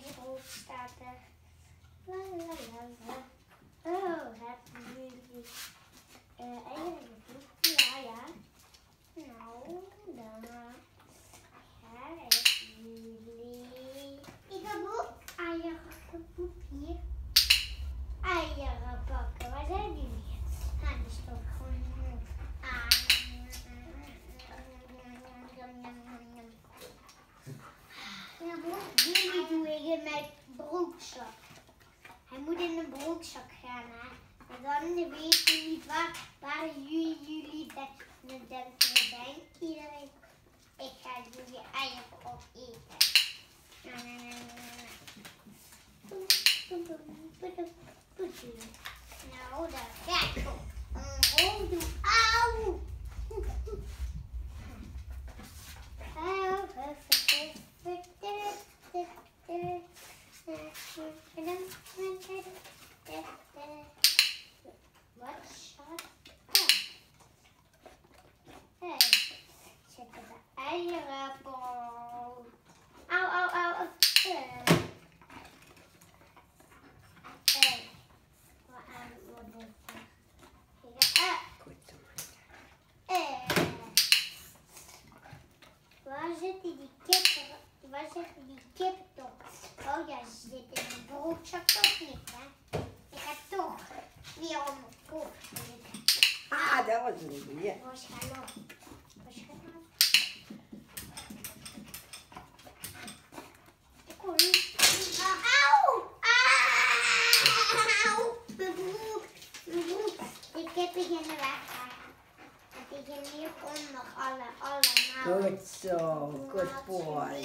staat er. La la la la. Oh, hebben jullie eh eieren gevoed? Ja, ja. Nou, dan heb jullie. Ik heb ook eieren gevoed hier. Eieren pakken, waar zijn jullie? Ah, die stond gewoon. Ah. Ja, jullie doe ik in mijn broekzak. Hij moet in een broekzak gaan, hè. En dan weet je niet waar, waar jullie, jullie denken. Dan denken iedereen, ik ga jullie eieren opeten. Oh ja, zitten in mijn broekzak toch niet, hè? Ik heb toch weer om mijn kop zitten. Ah, dat was een goeie. Waarschijnlijk. Waarschijnlijk. Ik hoor niet. Ah, Auw! Auw! Mijn broek. Mijn broek. Die kippen gaan er weg. die gaan hier onder alle, allemaal. Good so, good boy.